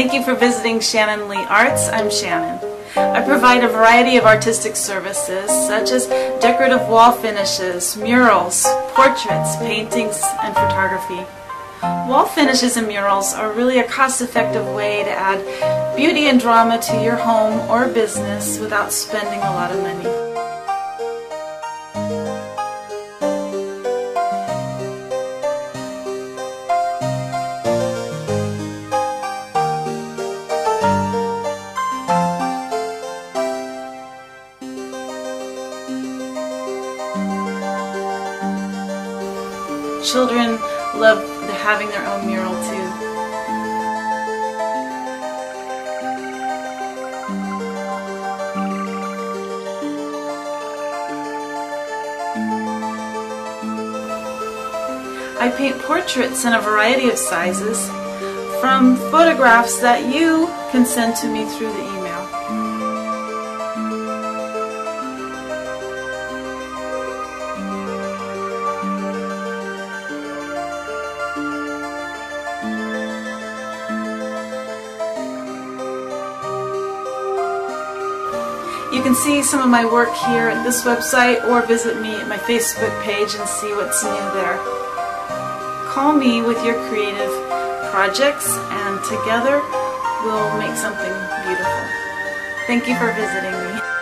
Thank you for visiting Shannon Lee Arts. I'm Shannon. I provide a variety of artistic services such as decorative wall finishes, murals, portraits, paintings, and photography. Wall finishes and murals are really a cost-effective way to add beauty and drama to your home or business without spending a lot of money. Children love having their own mural too. I paint portraits in a variety of sizes from photographs that you can send to me through the email. You can see some of my work here at this website or visit me at my Facebook page and see what's new there. Call me with your creative projects and together we'll make something beautiful. Thank you for visiting me.